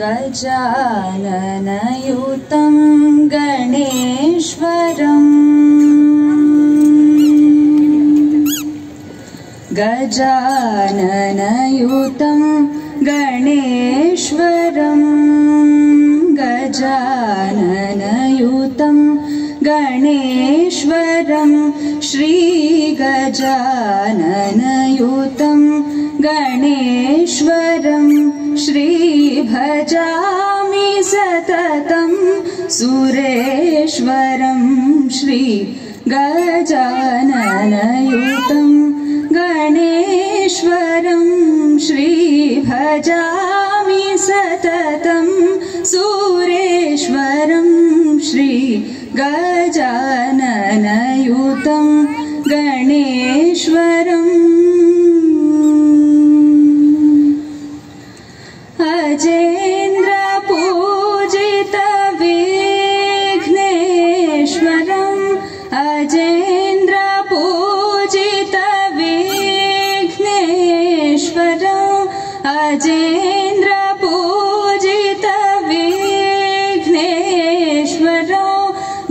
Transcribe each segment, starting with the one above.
गजाननयुतं गणेश्वरम्। गजाननयुतं गणेश्वरम्। गजाननयुतं गणेश्वरं श्रीगजाननयुतं गणेश्वरं श्रीभजामि सततं सुरेश्वरं श्री गजाननयुतं गणेश्वरं श्रीभजामि सततं सुरेश्वरं श्री गजाननयुतं गणेश्वरम् अजेन्द्रपूजितविघ्नेश्वरम् अजेन्द्रपूजितविघ्नेश्वरो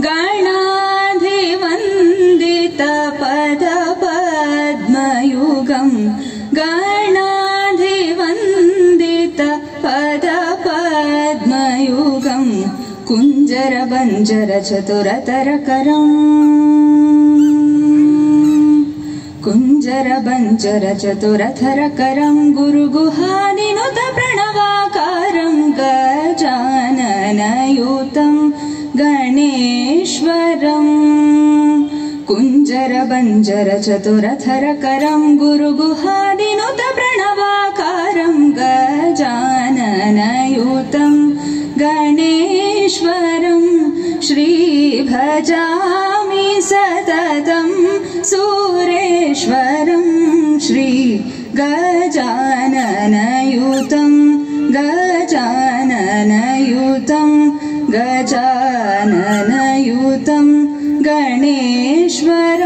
गणाधिवन्दितपदपद्मयुगम् गणाधिवन्दितपदपद्मयुगम् कुञ्जरबञ्जरचतुरतरकरम् कुञ्जरबञ्जरचतुरथरकरं गुरुगुहादिनुत प्रणवाकारं गजाननयुतं गणेश्वरम् कुञ्जरबञ्जरचतुरथरकरं गुरुगुहादिनुत प्रणवाकारं गजाननयुतं गणेश्वरं। श्रीभजामि सततं सुरेश्वरं श्री गजाननयुतं गजाननयुतं गजाननयुतं गणेश्वर